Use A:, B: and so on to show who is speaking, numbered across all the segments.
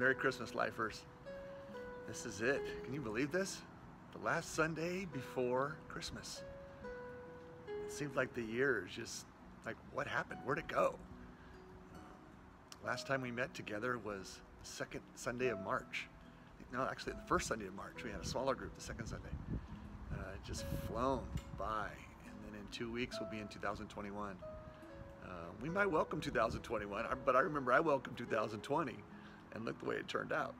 A: Merry Christmas, lifers. This is it. Can you believe this? The last Sunday before Christmas. It seems like the year is just like, what happened? Where'd it go? Last time we met together was the second Sunday of March. No, actually, the first Sunday of March. We had a smaller group the second Sunday. Uh, just flown by. And then in two weeks, we'll be in 2021. Uh, we might welcome 2021, but I remember I welcomed 2020 and look the way it turned out.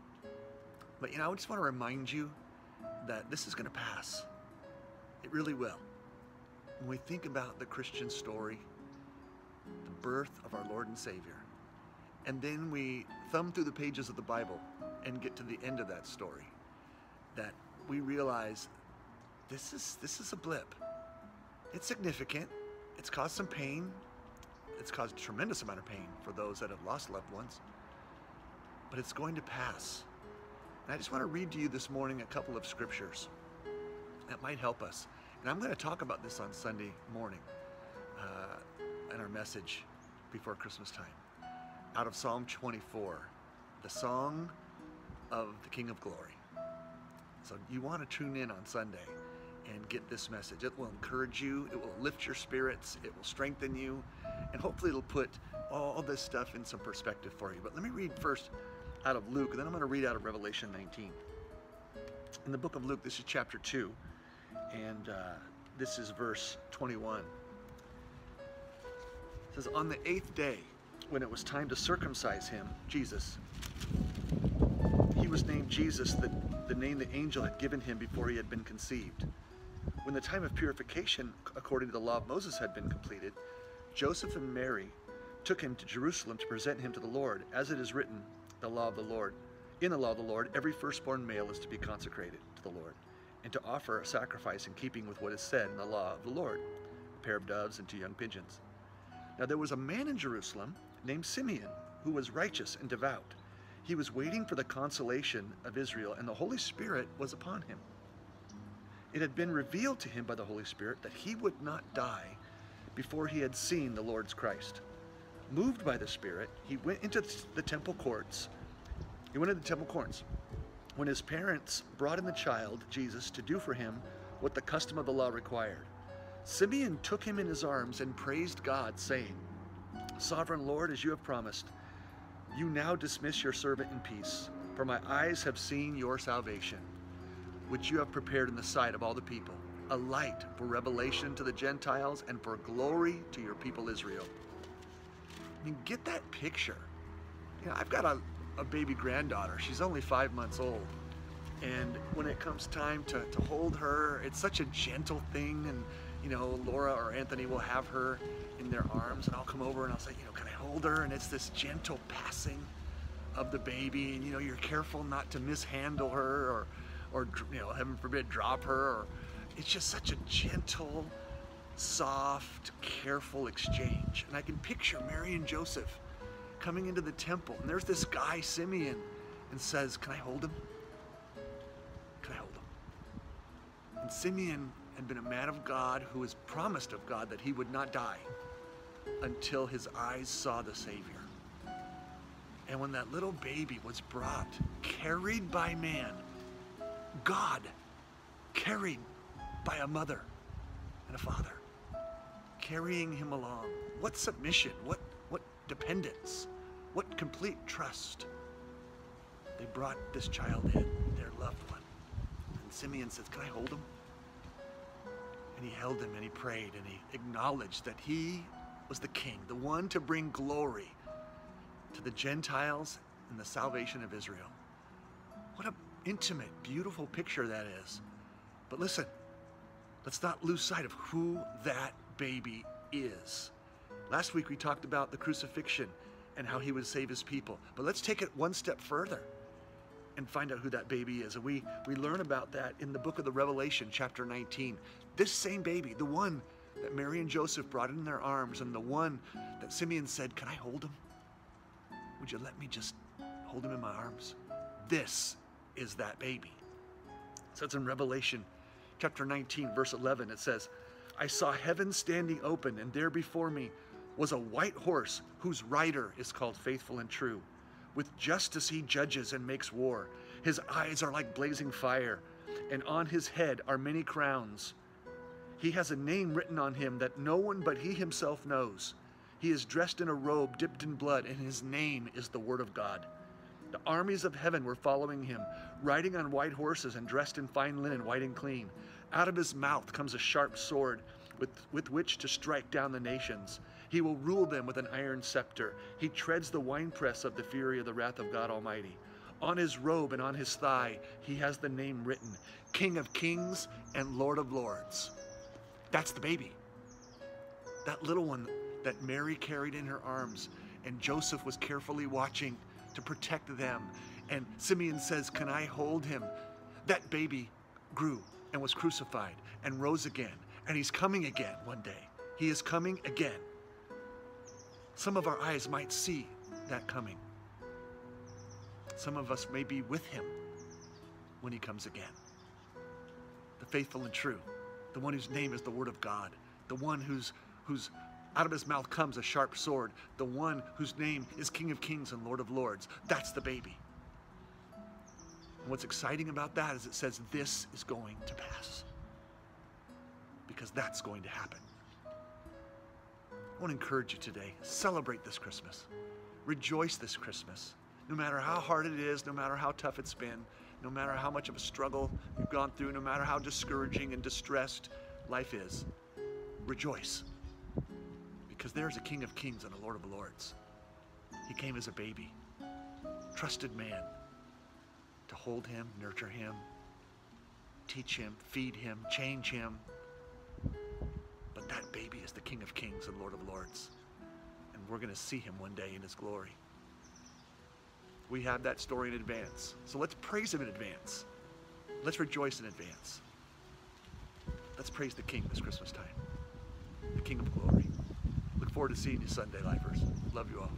A: But you know, I just want to remind you that this is going to pass. It really will. When we think about the Christian story, the birth of our Lord and Savior, and then we thumb through the pages of the Bible and get to the end of that story, that we realize this is this is a blip. It's significant. It's caused some pain. It's caused a tremendous amount of pain for those that have lost loved ones. But it's going to pass. And I just want to read to you this morning a couple of scriptures that might help us. And I'm going to talk about this on Sunday morning uh, in our message before Christmas time. Out of Psalm 24, the song of the King of Glory. So you want to tune in on Sunday and get this message. It will encourage you, it will lift your spirits, it will strengthen you, and hopefully it'll put all this stuff in some perspective for you. But let me read first out of Luke, and then I'm going to read out of Revelation 19. In the book of Luke, this is chapter 2, and uh, this is verse 21. It says, On the eighth day, when it was time to circumcise him, Jesus, he was named Jesus, the, the name the angel had given him before he had been conceived. When the time of purification, according to the law of Moses, had been completed, Joseph and Mary took him to Jerusalem to present him to the Lord, as it is written, the law of the Lord. In the law of the Lord, every firstborn male is to be consecrated to the Lord, and to offer a sacrifice in keeping with what is said in the law of the Lord, a pair of doves and two young pigeons. Now there was a man in Jerusalem named Simeon, who was righteous and devout. He was waiting for the consolation of Israel, and the Holy Spirit was upon him. It had been revealed to him by the Holy Spirit that he would not die before he had seen the Lord's Christ. Moved by the Spirit, he went into the temple courts. He went into the temple courts. When his parents brought in the child, Jesus, to do for him what the custom of the law required, Simeon took him in his arms and praised God, saying, Sovereign Lord, as you have promised, you now dismiss your servant in peace, for my eyes have seen your salvation, which you have prepared in the sight of all the people, a light for revelation to the Gentiles and for glory to your people Israel. I mean, get that picture. You know, I've got a, a baby granddaughter. She's only five months old. And when it comes time to, to hold her, it's such a gentle thing. And, you know, Laura or Anthony will have her in their arms and I'll come over and I'll say, you know, can I hold her? And it's this gentle passing of the baby. And, you know, you're careful not to mishandle her or, or you know, heaven forbid, drop her. Or it's just such a gentle, soft, careful exchange. And I can picture Mary and Joseph coming into the temple, and there's this guy, Simeon, and says, Can I hold him? Can I hold him? And Simeon had been a man of God who was promised of God that he would not die until his eyes saw the Savior. And when that little baby was brought, carried by man, God carried by a mother and a father carrying him along. What submission, what, what dependence, what complete trust. They brought this child in, their loved one. And Simeon says, Can I hold him? And he held him and he prayed and he acknowledged that he was the king, the one to bring glory to the Gentiles and the salvation of Israel. What an intimate, beautiful picture that is. But listen, let's not lose sight of who that baby is. Last week we talked about the crucifixion and how he would save his people. But let's take it one step further and find out who that baby is. And we, we learn about that in the book of the Revelation, chapter 19. This same baby, the one that Mary and Joseph brought in their arms, and the one that Simeon said, Can I hold him? Would you let me just hold him in my arms? This is that baby. So it's in Revelation chapter 19, verse 11. It says, I saw heaven standing open, and there before me was a white horse whose rider is called Faithful and True. With justice he judges and makes war. His eyes are like blazing fire, and on his head are many crowns. He has a name written on him that no one but he himself knows. He is dressed in a robe dipped in blood, and his name is the Word of God. The armies of heaven were following him, riding on white horses and dressed in fine linen, white and clean. Out of his mouth comes a sharp sword with, with which to strike down the nations. He will rule them with an iron scepter. He treads the winepress of the fury of the wrath of God Almighty. On his robe and on his thigh, he has the name written King of Kings and Lord of Lords. That's the baby. That little one that Mary carried in her arms, and Joseph was carefully watching to protect them. And Simeon says, Can I hold him? That baby grew and was crucified and rose again, and he's coming again one day. He is coming again. Some of our eyes might see that coming. Some of us may be with him when he comes again. The faithful and true, the one whose name is the Word of God, the one whose, whose out of his mouth comes a sharp sword, the one whose name is King of Kings and Lord of Lords. That's the baby. And what's exciting about that is it says this is going to pass. Because that's going to happen. I want to encourage you today. Celebrate this Christmas. Rejoice this Christmas. No matter how hard it is, no matter how tough it's been, no matter how much of a struggle you've gone through, no matter how discouraging and distressed life is, rejoice. Because there's a King of Kings and a Lord of Lords. He came as a baby, trusted man, hold him, nurture him, teach him, feed him, change him. But that baby is the King of Kings and Lord of Lords. And we're going to see him one day in his glory. We have that story in advance. So let's praise him in advance. Let's rejoice in advance. Let's praise the King this Christmas time, the King of glory. Look forward to seeing you Sunday, lifers. Love you all.